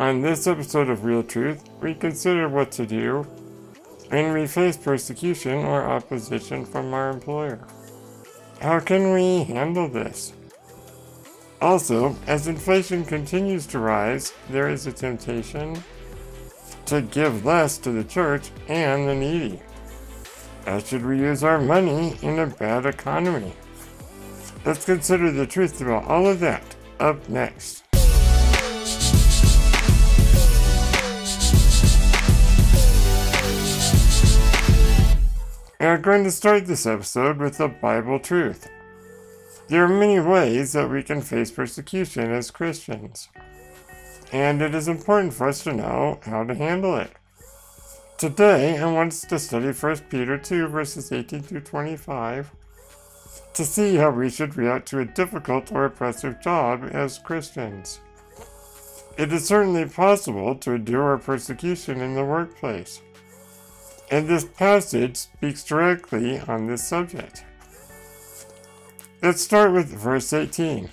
On this episode of Wheel Truth, we consider what to do when we face persecution or opposition from our employer. How can we handle this? Also, as inflation continues to rise, there is a temptation to give less to the church and the needy. How should we use our money in a bad economy? Let's consider the truth about all of that up next. We are going to start this episode with a Bible truth. There are many ways that we can face persecution as Christians, and it is important for us to know how to handle it. Today, I want us to study 1 Peter 2, verses 18 through 25, to see how we should react to a difficult or oppressive job as Christians. It is certainly possible to endure persecution in the workplace and this passage speaks directly on this subject. Let's start with verse 18.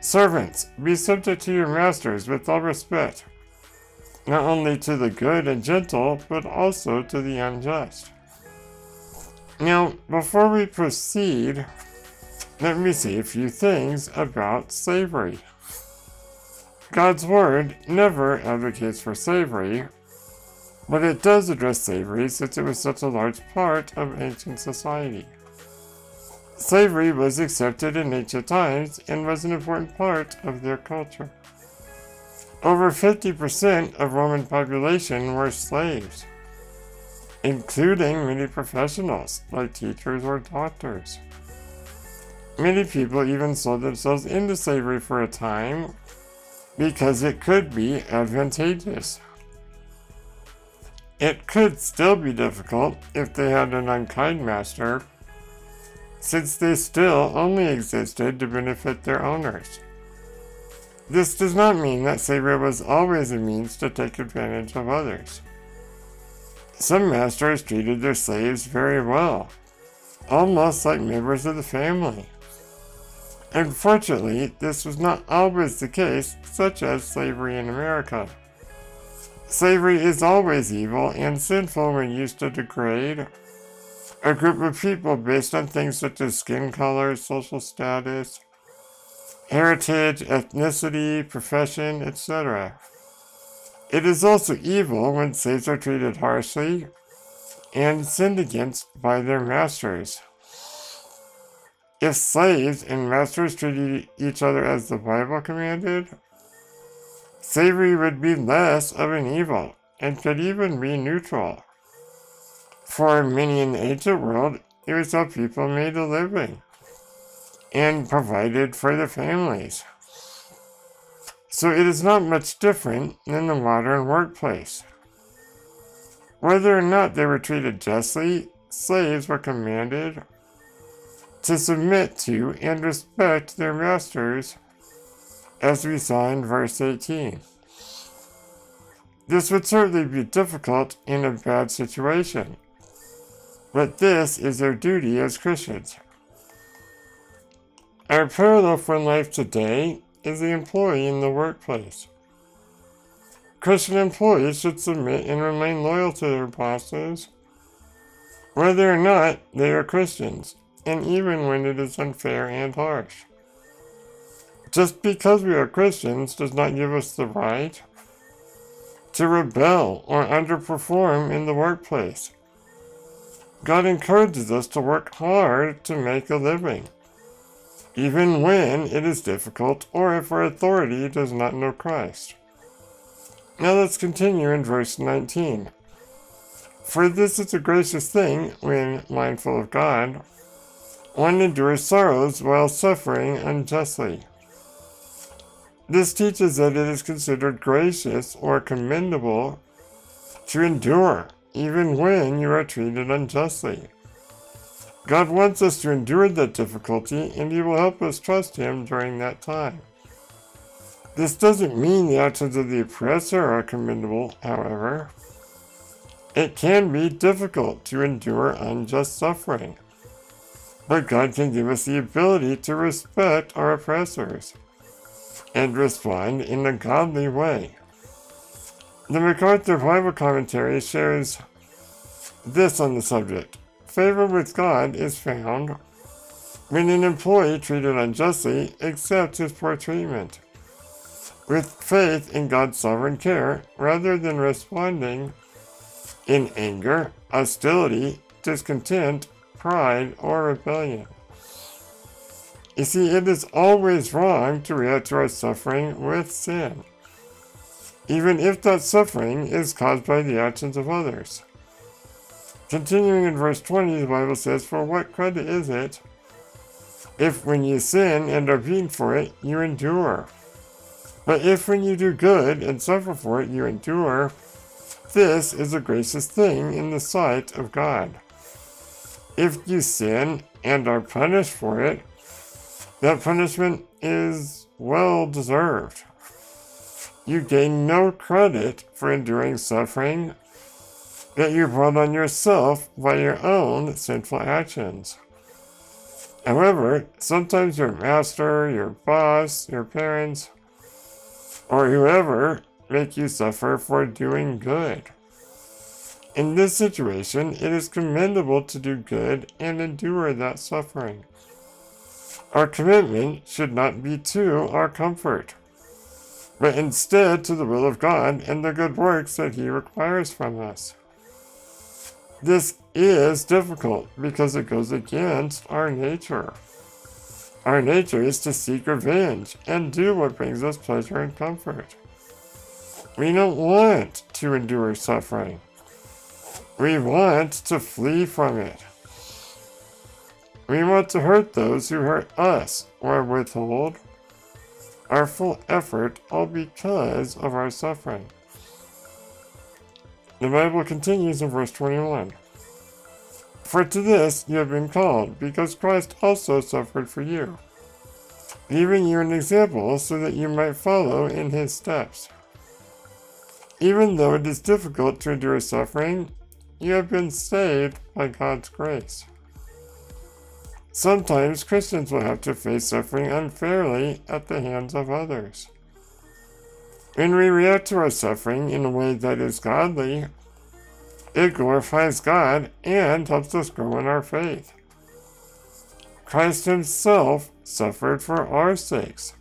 Servants, be subject to your masters with all respect, not only to the good and gentle, but also to the unjust. Now, before we proceed, let me say a few things about slavery. God's Word never advocates for slavery, but it does address slavery since it was such a large part of ancient society. Slavery was accepted in ancient times and was an important part of their culture. Over 50% of Roman population were slaves, including many professionals like teachers or doctors. Many people even sold themselves into slavery for a time because it could be advantageous. It could still be difficult if they had an unkind master, since they still only existed to benefit their owners. This does not mean that slavery was always a means to take advantage of others. Some masters treated their slaves very well, almost like members of the family. Unfortunately, this was not always the case, such as slavery in America. Slavery is always evil and sinful when used to degrade a group of people based on things such as skin color, social status, heritage, ethnicity, profession, etc. It is also evil when slaves are treated harshly and sinned against by their masters. If slaves and masters treated each other as the Bible commanded, Slavery would be less of an evil and could even be neutral. For many in the ancient world, it was how people made a living and provided for their families. So it is not much different than the modern workplace. Whether or not they were treated justly, slaves were commanded to submit to and respect their masters as we saw in verse 18. This would certainly be difficult in a bad situation, but this is our duty as Christians. Our parallel for life today is the employee in the workplace. Christian employees should submit and remain loyal to their bosses, whether or not they are Christians, and even when it is unfair and harsh. Just because we are Christians does not give us the right to rebel or underperform in the workplace. God encourages us to work hard to make a living, even when it is difficult or if our authority does not know Christ. Now let's continue in verse 19. For this is a gracious thing when, mindful of God, one endures sorrows while suffering unjustly. This teaches that it is considered gracious or commendable to endure, even when you are treated unjustly. God wants us to endure that difficulty, and He will help us trust Him during that time. This doesn't mean the actions of the oppressor are commendable, however. It can be difficult to endure unjust suffering, but God can give us the ability to respect our oppressors and respond in a godly way. The MacArthur Bible Commentary shares this on the subject. Favor with God is found when an employee treated unjustly accepts his poor treatment with faith in God's sovereign care rather than responding in anger, hostility, discontent, pride, or rebellion. You see, it is always wrong to react to our suffering with sin, even if that suffering is caused by the actions of others. Continuing in verse 20, the Bible says, For what credit is it if when you sin and are beaten for it, you endure? But if when you do good and suffer for it, you endure, this is a gracious thing in the sight of God. If you sin and are punished for it, that punishment is well deserved. You gain no credit for enduring suffering that you brought on yourself by your own sinful actions. However, sometimes your master, your boss, your parents, or whoever make you suffer for doing good. In this situation, it is commendable to do good and endure that suffering. Our commitment should not be to our comfort, but instead to the will of God and the good works that He requires from us. This is difficult because it goes against our nature. Our nature is to seek revenge and do what brings us pleasure and comfort. We don't want to endure suffering. We want to flee from it. We want to hurt those who hurt us or withhold our full effort all because of our suffering. The Bible continues in verse 21. For to this you have been called, because Christ also suffered for you, leaving you an example so that you might follow in his steps. Even though it is difficult to endure suffering, you have been saved by God's grace. Sometimes Christians will have to face suffering unfairly at the hands of others. When we react to our suffering in a way that is godly, it glorifies God and helps us grow in our faith. Christ Himself suffered for our sakes.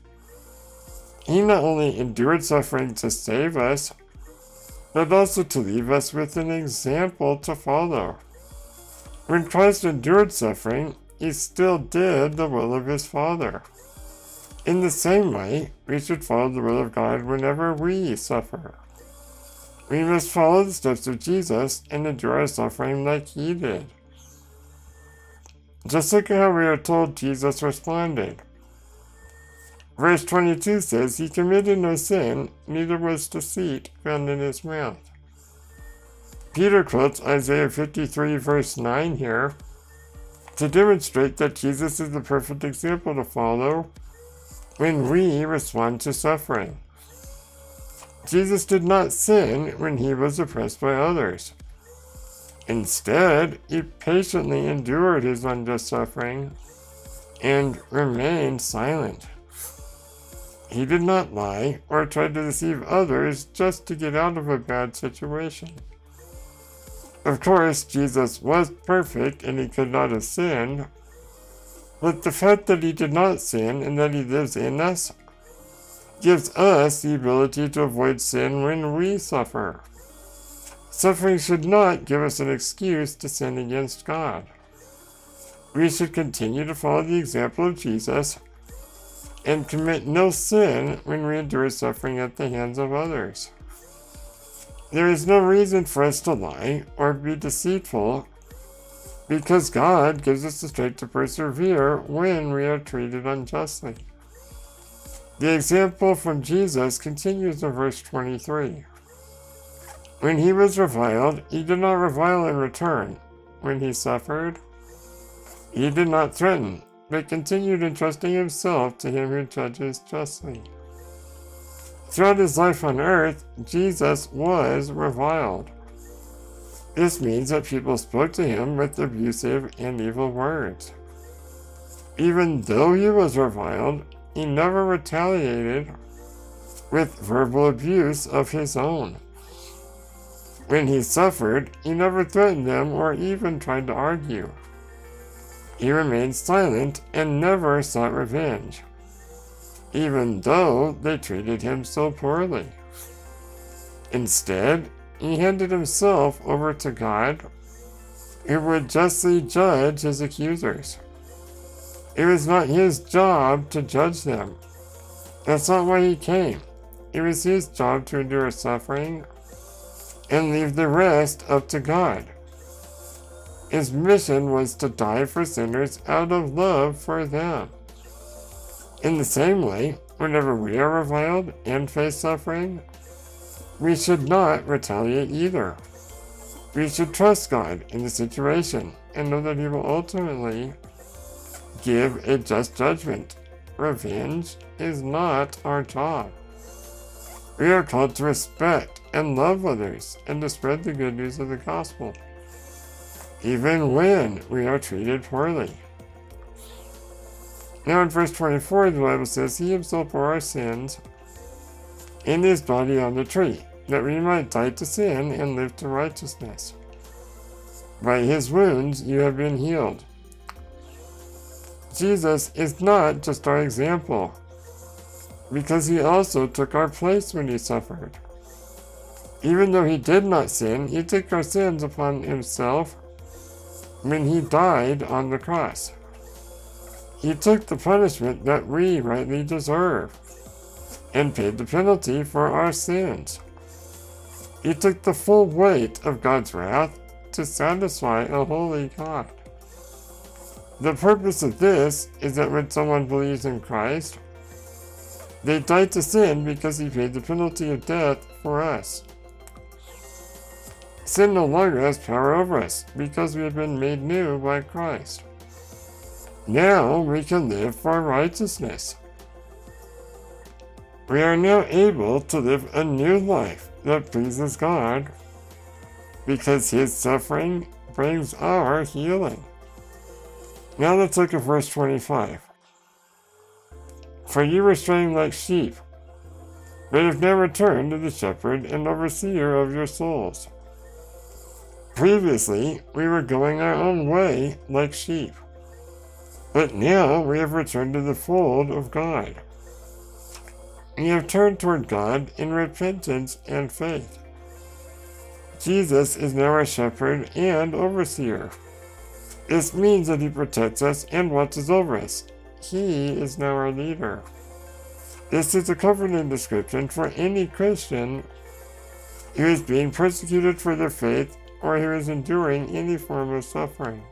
He not only endured suffering to save us, but also to leave us with an example to follow. When Christ endured suffering, he still did the will of his Father. In the same way, we should follow the will of God whenever we suffer. We must follow the steps of Jesus and endure our suffering like he did. Just look at how we are told Jesus responded. Verse 22 says, He committed no sin, neither was deceit found in his mouth. Peter quotes Isaiah 53, verse 9 here to demonstrate that Jesus is the perfect example to follow when we respond to suffering. Jesus did not sin when he was oppressed by others. Instead, he patiently endured his unjust suffering and remained silent. He did not lie or try to deceive others just to get out of a bad situation. Of course, Jesus was perfect and he could not have sinned, but the fact that he did not sin and that he lives in us gives us the ability to avoid sin when we suffer. Suffering should not give us an excuse to sin against God. We should continue to follow the example of Jesus and commit no sin when we endure suffering at the hands of others. There is no reason for us to lie or be deceitful because God gives us the strength to persevere when we are treated unjustly. The example from Jesus continues in verse 23. When he was reviled, he did not revile in return. When he suffered, he did not threaten, but continued entrusting himself to him who judges justly. Throughout his life on earth, Jesus was reviled. This means that people spoke to him with abusive and evil words. Even though he was reviled, he never retaliated with verbal abuse of his own. When he suffered, he never threatened them or even tried to argue. He remained silent and never sought revenge, even though they treated him so poorly. Instead, he handed himself over to God, who would justly judge his accusers. It was not his job to judge them. That's not why he came. It was his job to endure suffering and leave the rest up to God. His mission was to die for sinners out of love for them. In the same way, whenever we are reviled and face suffering, we should not retaliate either. We should trust God in the situation and know that He will ultimately give a just judgment. Revenge is not our job. We are called to respect and love others and to spread the good news of the gospel, even when we are treated poorly. Now in verse 24, the Bible says, He himself bore our sins in his body on the tree, that we might die to sin and live to righteousness. By his wounds you have been healed. Jesus is not just our example, because he also took our place when he suffered. Even though he did not sin, he took our sins upon himself when he died on the cross. He took the punishment that we rightly deserve and paid the penalty for our sins. He took the full weight of God's wrath to satisfy a holy God. The purpose of this is that when someone believes in Christ, they die to sin because he paid the penalty of death for us. Sin no longer has power over us because we have been made new by Christ. Now we can live for righteousness. We are now able to live a new life that pleases God because his suffering brings our healing. Now let's look at verse 25. For you were straying like sheep, but have now returned to the shepherd and overseer of your souls. Previously, we were going our own way like sheep, but now we have returned to the fold of God. We have turned toward God in repentance and faith. Jesus is now our shepherd and overseer. This means that he protects us and watches over us. He is now our leader. This is a comforting description for any Christian who is being persecuted for their faith or who is enduring any form of suffering.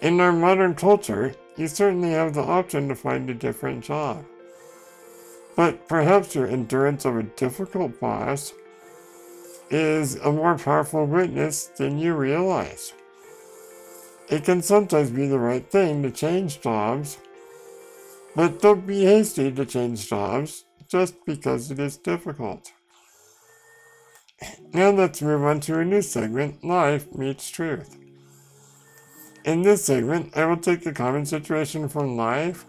In our modern culture, you certainly have the option to find a different job. But perhaps your endurance of a difficult boss is a more powerful witness than you realize. It can sometimes be the right thing to change jobs, but don't be hasty to change jobs just because it is difficult. Now let's move on to a new segment, Life Meets Truth. In this segment, I will take a common situation from life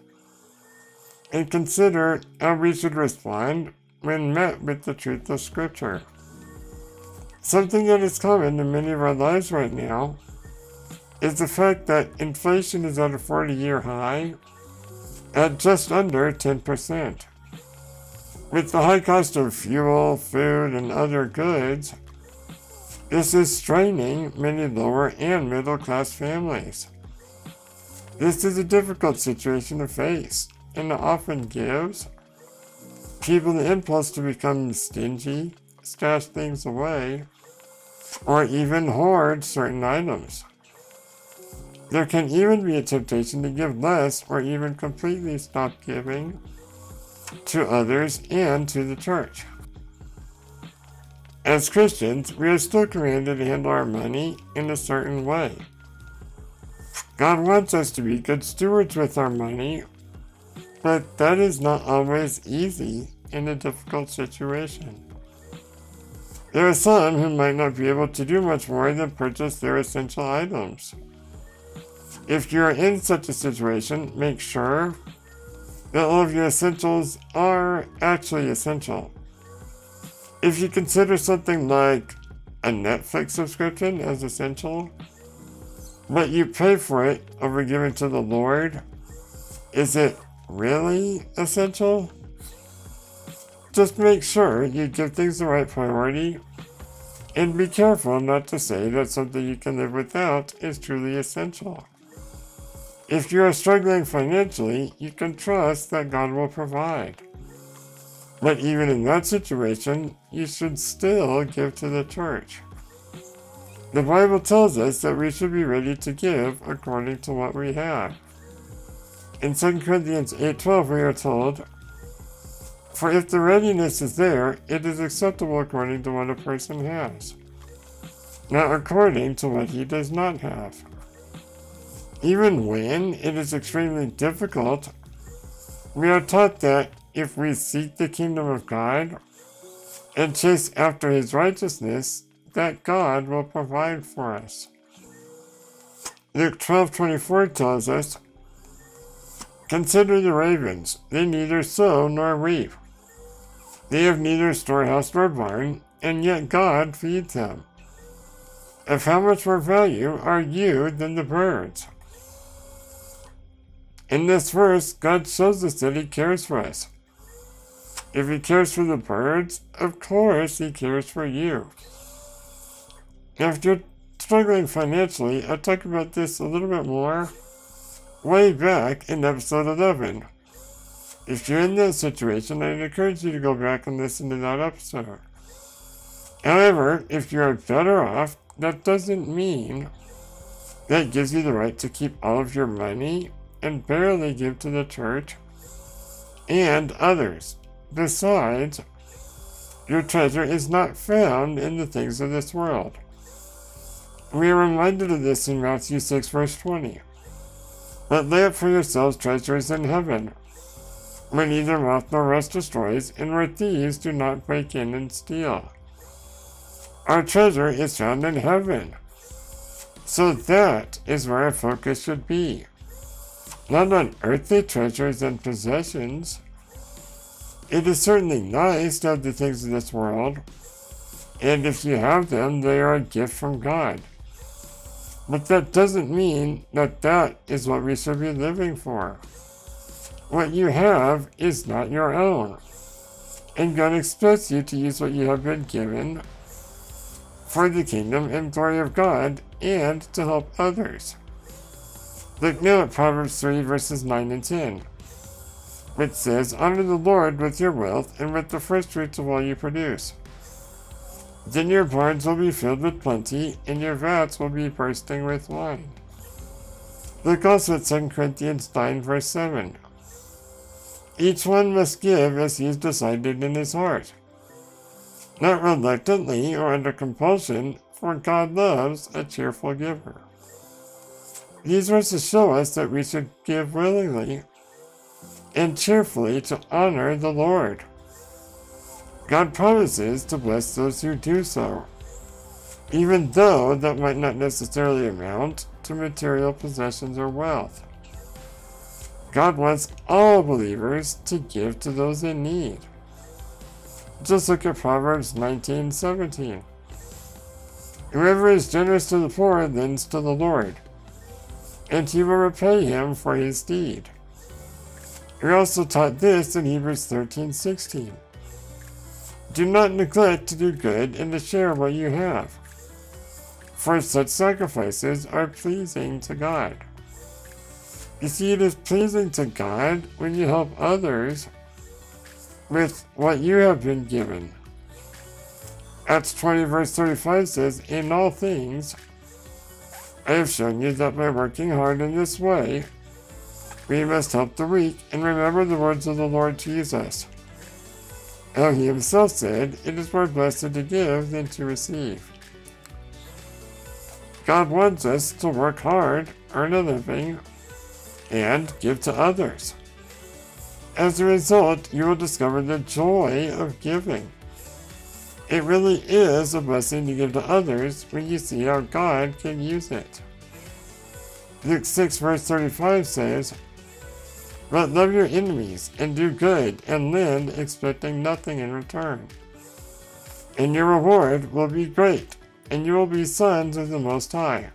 and consider how we should respond when met with the truth of Scripture. Something that is common in many of our lives right now is the fact that inflation is at a 40 year high at just under 10%. With the high cost of fuel, food, and other goods, this is straining many lower and middle class families. This is a difficult situation to face, and it often gives people the impulse to become stingy, stash things away, or even hoard certain items. There can even be a temptation to give less or even completely stop giving to others and to the church. As Christians, we are still commanded to handle our money in a certain way. God wants us to be good stewards with our money, but that is not always easy in a difficult situation. There are some who might not be able to do much more than purchase their essential items. If you're in such a situation, make sure that all of your essentials are actually essential. If you consider something like a Netflix subscription as essential, but you pay for it over giving to the Lord, is it really essential? Just make sure you give things the right priority and be careful not to say that something you can live without is truly essential. If you are struggling financially, you can trust that God will provide. But even in that situation, you should still give to the church. The Bible tells us that we should be ready to give according to what we have. In 2 Corinthians 8:12 we are told, "For if the readiness is there, it is acceptable according to what a person has, not according to what he does not have." Even when it is extremely difficult, we are taught that if we seek the kingdom of God and chase after his righteousness, that God will provide for us. Luke 12:24 tells us, Consider the ravens, they neither sow nor reap. They have neither storehouse nor barn, and yet God feeds them. Of how much more value are you than the birds? In this verse, God shows us that He cares for us. If he cares for the birds, of course he cares for you. You're struggling financially, I talk about this a little bit more way back in episode 11. If you're in that situation, I'd encourage you to go back and listen to that episode. However, if you're better off, that doesn't mean that gives you the right to keep all of your money and barely give to the church and others. Besides, your treasure is not found in the things of this world. We are reminded of this in Matthew 6, verse 20. But lay up for yourselves treasures in heaven, where neither moth nor rust destroys, and where thieves do not break in and steal. Our treasure is found in heaven. So that is where our focus should be. Not on earthly treasures and possessions, it is certainly nice to have the things of this world, and if you have them, they are a gift from God. But that doesn't mean that that is what we should be living for. What you have is not your own, and God expects you to use what you have been given for the kingdom and glory of God and to help others. Look now at Proverbs 3 verses 9 and 10 which says, Honor the Lord with your wealth and with the first fruits of all you produce. Then your barns will be filled with plenty, and your vats will be bursting with wine. Look also at 2 Corinthians 9, verse 7. Each one must give as he has decided in his heart, not reluctantly or under compulsion, for God loves a cheerful giver. These verses show us that we should give willingly and cheerfully to honor the Lord. God promises to bless those who do so, even though that might not necessarily amount to material possessions or wealth. God wants all believers to give to those in need. Just look at Proverbs 19:17. Whoever is generous to the poor lends to the Lord, and he will repay him for his deed. We're also taught this in Hebrews 13 16. Do not neglect to do good and to share what you have, for such sacrifices are pleasing to God. You see, it is pleasing to God when you help others with what you have been given. Acts 20, verse 35 says, In all things, I have shown you that by working hard in this way, we must help the weak and remember the words of the Lord Jesus. How he himself said, It is more blessed to give than to receive. God wants us to work hard, earn a living, and give to others. As a result, you will discover the joy of giving. It really is a blessing to give to others when you see how God can use it. Luke 6, verse 35 says, But love your enemies and do good and lend, expecting nothing in return. And your reward will be great, and you will be sons of the Most High.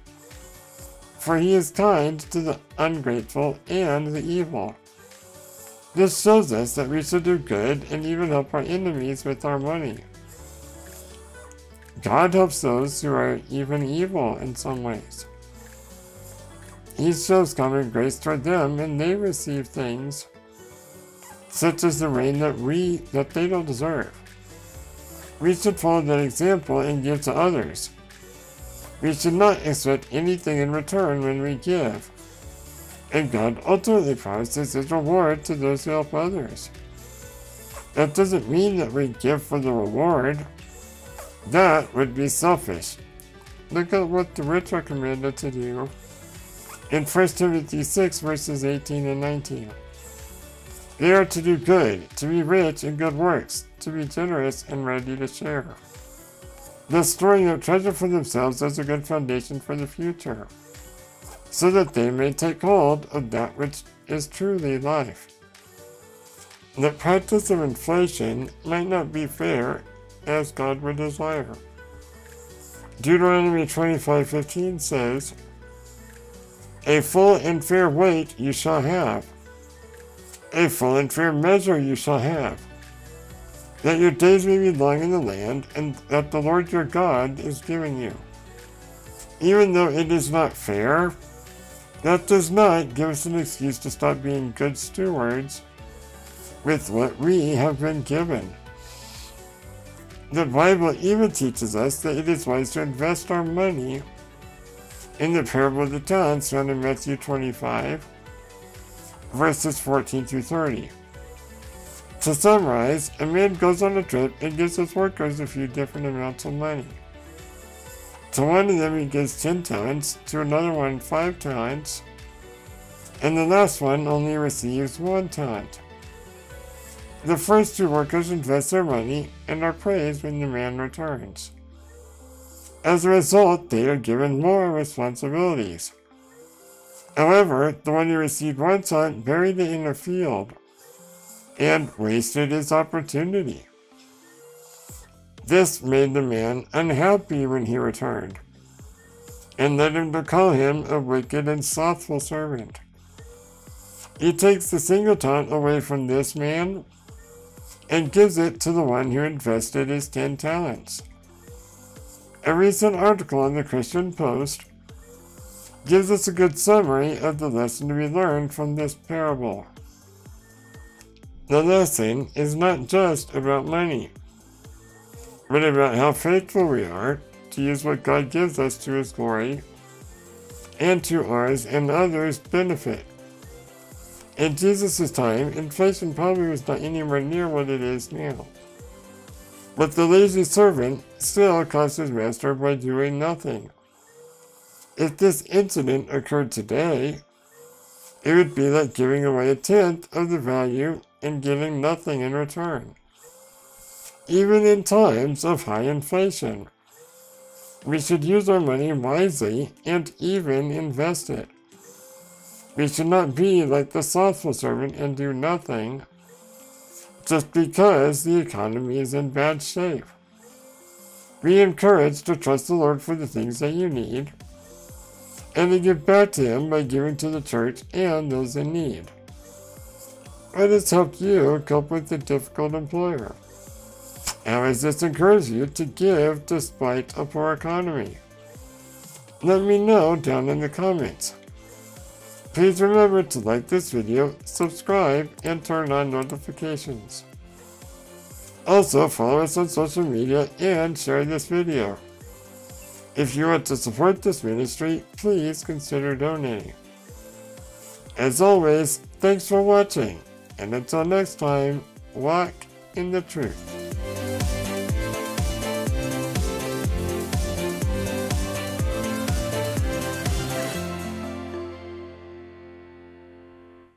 For he is kind to the ungrateful and the evil. This shows us that we should do good and even help our enemies with our money. God helps those who are even evil in some ways. He shows common grace toward them, and they receive things such as the rain that we that they don't deserve. We should follow that example and give to others. We should not expect anything in return when we give. And God ultimately promises his reward to those who help others. That doesn't mean that we give for the reward. That would be selfish. Look at what the rich are commanded to do in 1 Timothy 6, verses 18 and 19. They are to do good, to be rich in good works, to be generous and ready to share. Thus storing up treasure for themselves as a good foundation for the future, so that they may take hold of that which is truly life. The practice of inflation might not be fair as God would desire. Deuteronomy 25:15 says, a full and fair weight you shall have. A full and fair measure you shall have. That your days may be long in the land, and that the Lord your God is giving you. Even though it is not fair, that does not give us an excuse to stop being good stewards with what we have been given. The Bible even teaches us that it is wise to invest our money in the parable of the talents found in Matthew 25, verses 14 through 30. To summarize, a man goes on a trip and gives his workers a few different amounts of money. To one of them he gives 10 talents, to another one 5 talents, and the last one only receives 1 talent. The first two workers invest their money and are praised when the man returns. As a result, they are given more responsibilities. However, the one who received one son buried it in a field and wasted his opportunity. This made the man unhappy when he returned, and led him to call him a wicked and slothful servant. He takes the singleton away from this man and gives it to the one who invested his ten talents. A recent article in the Christian Post gives us a good summary of the lesson to be learned from this parable. The lesson is not just about money, but about how faithful we are to use what God gives us to His glory and to ours and others' benefit. In Jesus' time, inflation probably was not anywhere near what it is now. But the lazy servant still cost his master by doing nothing. If this incident occurred today, it would be like giving away a tenth of the value and giving nothing in return. Even in times of high inflation, we should use our money wisely and even invest it. We should not be like the slothful servant and do nothing just because the economy is in bad shape. Be encouraged to trust the Lord for the things that you need and to give back to Him by giving to the church and those in need. What has helped you cope with a difficult employer? And has this encouraged you to give despite a poor economy? Let me know down in the comments. Please remember to like this video, subscribe, and turn on notifications. Also, follow us on social media and share this video. If you want to support this ministry, please consider donating. As always, thanks for watching, and until next time, walk in the truth.